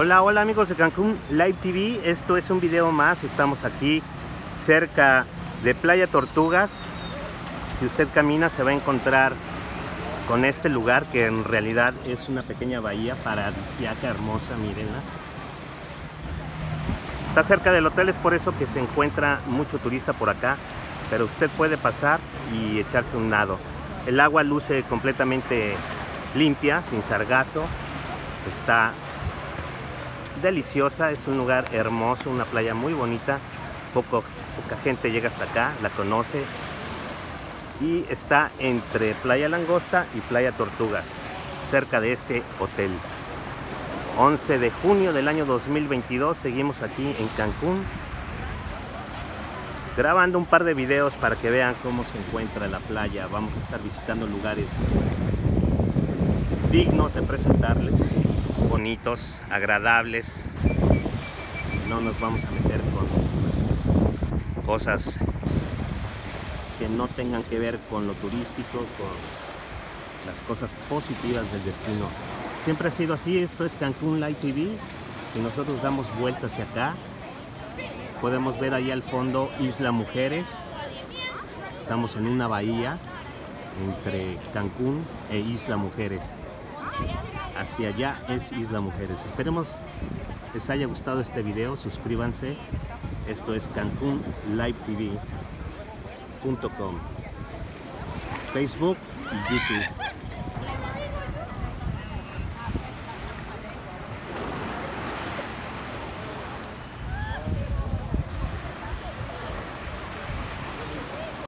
Hola, hola amigos de Cancún Live TV, esto es un video más, estamos aquí cerca de Playa Tortugas. Si usted camina se va a encontrar con este lugar que en realidad es una pequeña bahía paradisiaca hermosa, mírenla. Está cerca del hotel, es por eso que se encuentra mucho turista por acá, pero usted puede pasar y echarse un nado. El agua luce completamente limpia, sin sargazo, está deliciosa, es un lugar hermoso, una playa muy bonita, Poco, poca gente llega hasta acá, la conoce y está entre Playa Langosta y Playa Tortugas, cerca de este hotel. 11 de junio del año 2022, seguimos aquí en Cancún, grabando un par de videos para que vean cómo se encuentra la playa. Vamos a estar visitando lugares dignos de presentarles bonitos, agradables. No nos vamos a meter con cosas que no tengan que ver con lo turístico, con las cosas positivas del destino. Siempre ha sido así, esto es Cancún Light TV. Si nosotros damos vuelta hacia acá, podemos ver ahí al fondo Isla Mujeres. Estamos en una bahía entre Cancún e Isla Mujeres hacia allá es Isla Mujeres. Esperemos les haya gustado este video, suscríbanse. Esto es Cancún Live TV.com, Facebook y YouTube.